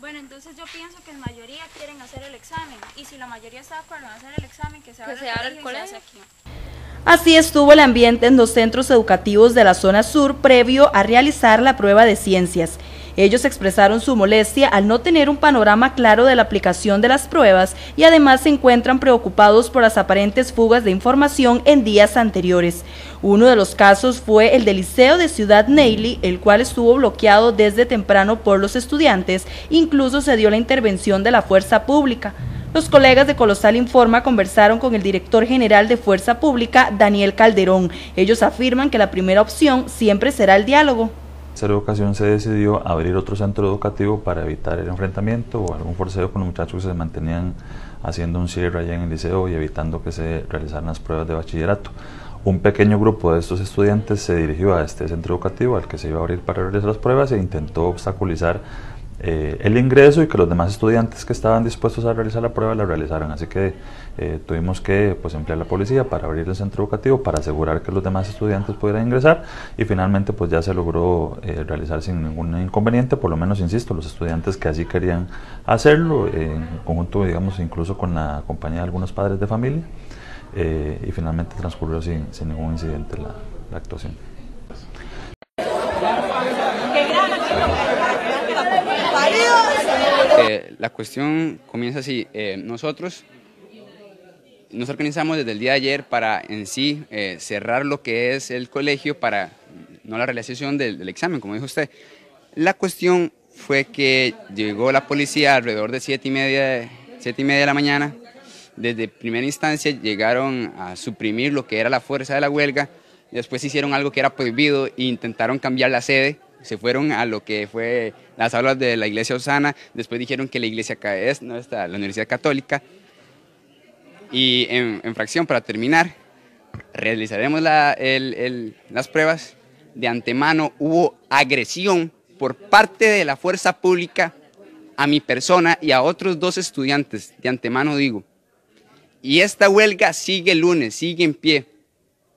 Bueno, entonces yo pienso que en mayoría quieren hacer el examen y si la mayoría está de acuerdo en hacer el examen, que se abra el, colegio, y se hace aquí. Así estuvo el ambiente en los centros educativos de la zona sur previo a realizar la prueba de ciencias. Ellos expresaron su molestia al no tener un panorama claro de la aplicación de las pruebas y además se encuentran preocupados por las aparentes fugas de información en días anteriores. Uno de los casos fue el del Liceo de Ciudad Neily, el cual estuvo bloqueado desde temprano por los estudiantes, incluso se dio la intervención de la fuerza pública. Los colegas de Colosal Informa conversaron con el director general de Fuerza Pública, Daniel Calderón. Ellos afirman que la primera opción siempre será el diálogo tercera ocasión se decidió abrir otro centro educativo para evitar el enfrentamiento o algún forceo con los muchachos que se mantenían haciendo un cierre allá en el liceo y evitando que se realizaran las pruebas de bachillerato. Un pequeño grupo de estos estudiantes se dirigió a este centro educativo al que se iba a abrir para realizar las pruebas e intentó obstaculizar eh, el ingreso y que los demás estudiantes que estaban dispuestos a realizar la prueba la realizaran. Así que eh, tuvimos que pues, emplear la policía para abrir el centro educativo, para asegurar que los demás estudiantes pudieran ingresar y finalmente pues ya se logró eh, realizar sin ningún inconveniente, por lo menos, insisto, los estudiantes que así querían hacerlo, en conjunto, digamos, incluso con la compañía de algunos padres de familia y finalmente transcurrió sin, ningún incidente la actuación. La cuestión comienza así. Eh, nosotros nos organizamos desde el día de ayer para en sí eh, cerrar lo que es el colegio para no la realización del, examen, como dijo usted. La cuestión fue que llegó la policía alrededor de siete y media, siete y media de la mañana. Desde primera instancia llegaron a suprimir lo que era la fuerza de la huelga. Después hicieron algo que era prohibido e intentaron cambiar la sede se fueron a lo que fue las aulas de la iglesia Osana, después dijeron que la iglesia CAES, no está, la Universidad Católica. Y en, fracción, para terminar, realizaremos las pruebas. De antemano hubo agresión por parte de la fuerza pública a mi persona y a otros dos estudiantes, de antemano digo. Y esta huelga sigue el lunes, sigue en pie,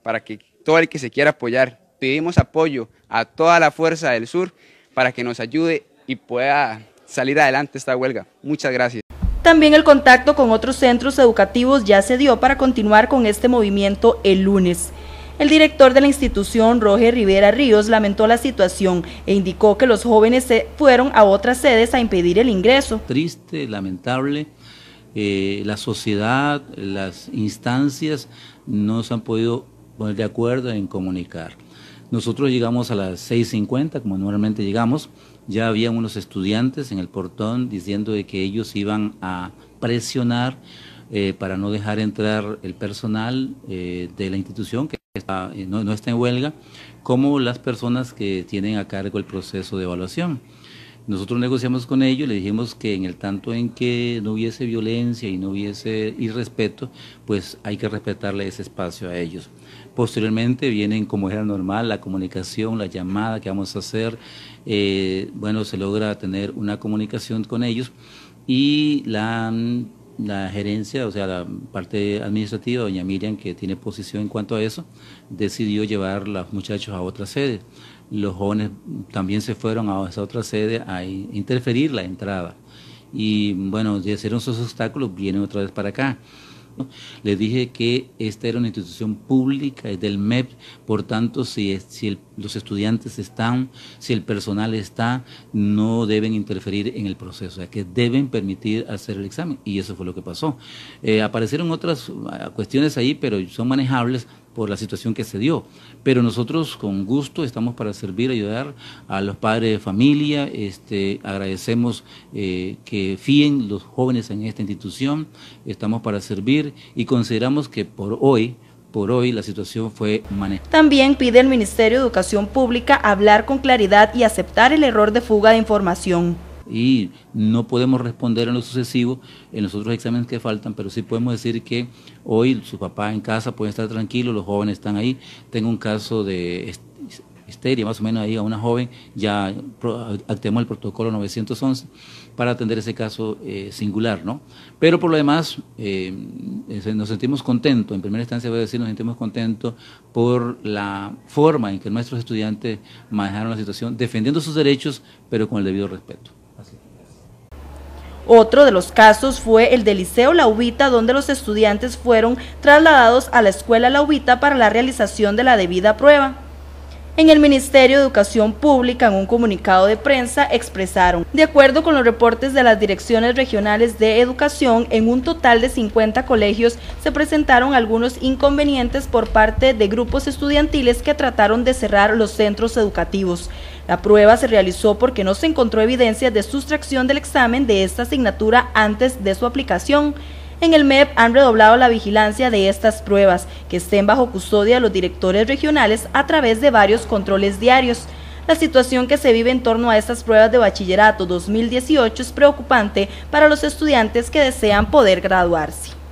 para que todo el que se quiera apoyar pedimos apoyo a toda la fuerza del sur para que nos ayude y pueda salir adelante esta huelga. Muchas gracias. También el contacto con otros centros educativos ya se dio para continuar con este movimiento el lunes. El director de la institución, Roger Rivera Ríos, lamentó la situación e indicó que los jóvenes se fueron a otras sedes a impedir el ingreso. Triste, lamentable, eh, la sociedad, las instancias no se han podido poner de acuerdo en comunicar. Nosotros llegamos a las 6.50, como normalmente llegamos, ya había unos estudiantes en el portón diciendo de que ellos iban a presionar eh, para no dejar entrar el personal eh, de la institución que eh, no, no está en huelga, como las personas que tienen a cargo el proceso de evaluación. Nosotros negociamos con ellos, le dijimos que en el tanto en que no hubiese violencia y no hubiese irrespeto, pues hay que respetarle ese espacio a ellos. Posteriormente vienen, como era normal, la comunicación, la llamada que vamos a hacer. Eh, bueno, se logra tener una comunicación con ellos y la, la gerencia, o sea, la parte administrativa, doña Miriam, que tiene posición en cuanto a eso, decidió llevar a los muchachos a otra sede. Los jóvenes también se fueron a esa otra sede a interferir la entrada. Y bueno, de hacer esos obstáculos, vienen otra vez para acá. Le dije que esta era una institución pública, es del MEP, por tanto, si, si los estudiantes están, si el personal está, no deben interferir en el proceso, o sea, que deben permitir hacer el examen. Y eso fue lo que pasó. Eh, aparecieron otras ah, cuestiones ahí, pero son manejables por la situación que se dio. Pero nosotros con gusto estamos para servir, ayudar a los padres de familia, este, agradecemos eh, que fíen los jóvenes en esta institución, estamos para servir y consideramos que por hoy, por hoy la situación fue manejada. También pide el Ministerio de Educación Pública hablar con claridad y aceptar el error de fuga de información y no podemos responder en lo sucesivo en los otros exámenes que faltan, pero sí podemos decir que hoy su papá en casa puede estar tranquilo, los jóvenes están ahí. Tengo un caso de histeria, más o menos ahí a una joven, ya activamos el protocolo 911 para atender ese caso eh, singular, ¿no? Pero por lo demás, eh, nos sentimos contentos, en primera instancia voy a decir, nos sentimos contentos por la forma en que nuestros estudiantes manejaron la situación, defendiendo sus derechos, pero con el debido respeto. Otro de los casos fue el del Liceo La Ubita, donde los estudiantes fueron trasladados a la Escuela La Ubita para la realización de la debida prueba. En el Ministerio de Educación Pública, en un comunicado de prensa, expresaron, de acuerdo con los reportes de las direcciones regionales de educación, en un total de 50 colegios se presentaron algunos inconvenientes por parte de grupos estudiantiles que trataron de cerrar los centros educativos. La prueba se realizó porque no se encontró evidencia de sustracción del examen de esta asignatura antes de su aplicación. En el MEP han redoblado la vigilancia de estas pruebas, que estén bajo custodia de los directores regionales a través de varios controles diarios. La situación que se vive en torno a estas pruebas de bachillerato 2018 es preocupante para los estudiantes que desean poder graduarse.